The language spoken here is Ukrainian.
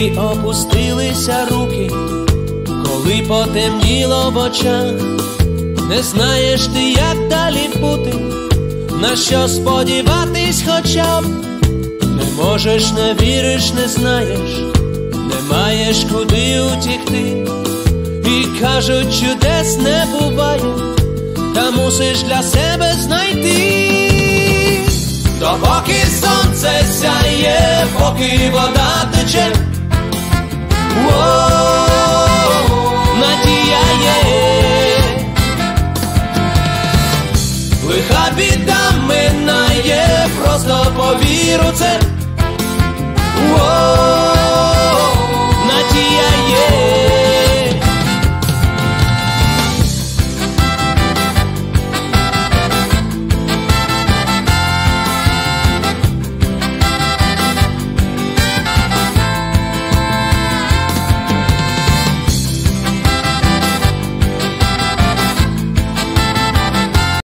коли опустилися руки, коли потемніло в очах, не знаєш ти, як далі бути, на що сподіватись хоча б, не можеш, не віриш, не знаєш, не маєш куди утікти, і кажуть, чудес не буває, та мусиш для себе знайти. то поки сонце сяє, поки вода тече. Надія є. Лиха біда минає, просто повір це.